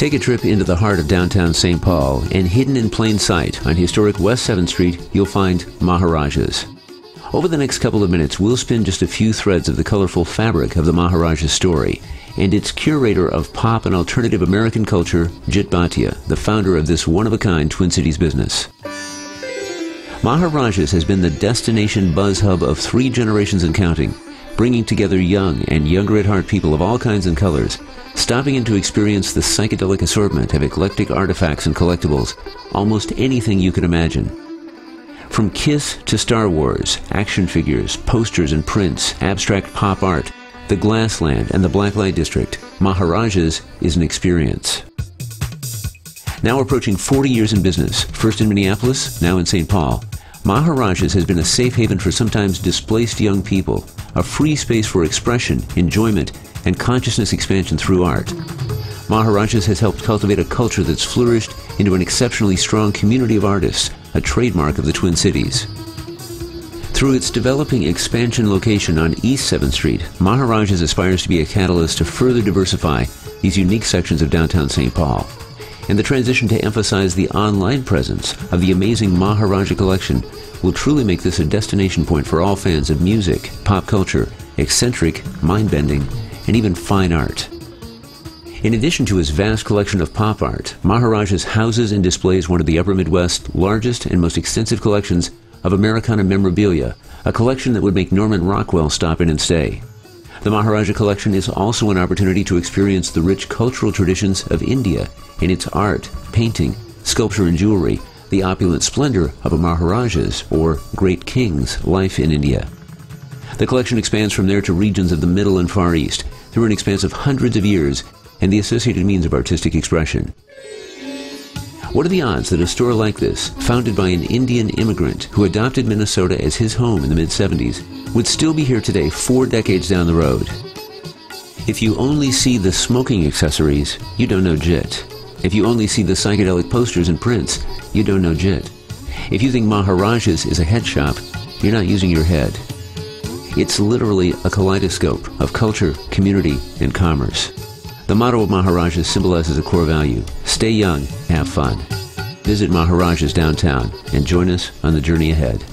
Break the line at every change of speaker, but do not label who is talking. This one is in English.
Take a trip into the heart of downtown St. Paul, and hidden in plain sight on historic West 7th Street, you'll find Maharajas. Over the next couple of minutes, we'll spin just a few threads of the colorful fabric of the Maharaja story and its curator of pop and alternative American culture, Jit Bhatia, the founder of this one-of-a-kind Twin Cities business. Maharajas has been the destination buzz hub of three generations and counting, bringing together young and younger at heart people of all kinds and colors, stopping in to experience the psychedelic assortment of eclectic artifacts and collectibles, almost anything you can imagine. From Kiss to Star Wars, action figures, posters and prints, abstract pop art, the Glassland and the Blacklight District, Maharajas is an experience. Now approaching 40 years in business, first in Minneapolis, now in St. Paul, Maharajas has been a safe haven for sometimes displaced young people, a free space for expression, enjoyment, and consciousness expansion through art. Maharajas has helped cultivate a culture that's flourished into an exceptionally strong community of artists, a trademark of the Twin Cities. Through its developing expansion location on East 7th Street, Maharajas aspires to be a catalyst to further diversify these unique sections of downtown St. Paul and the transition to emphasize the online presence of the amazing Maharaja collection will truly make this a destination point for all fans of music, pop culture, eccentric, mind-bending, and even fine art. In addition to his vast collection of pop art, Maharajas houses and displays one of the Upper Midwest's largest and most extensive collections of Americana memorabilia, a collection that would make Norman Rockwell stop in and stay. The Maharaja collection is also an opportunity to experience the rich cultural traditions of India in its art, painting, sculpture, and jewelry, the opulent splendor of a Maharaja's or great king's life in India. The collection expands from there to regions of the Middle and Far East through an expanse of hundreds of years and the associated means of artistic expression. What are the odds that a store like this, founded by an Indian immigrant who adopted Minnesota as his home in the mid 70s, would still be here today four decades down the road? If you only see the smoking accessories, you don't know JIT. If you only see the psychedelic posters and prints, you don't know JIT. If you think Maharajas is a head shop, you're not using your head. It's literally a kaleidoscope of culture, community, and commerce. The motto of Maharajas symbolizes a core value stay young, have fun. Visit Maharajas downtown and join us on the journey ahead.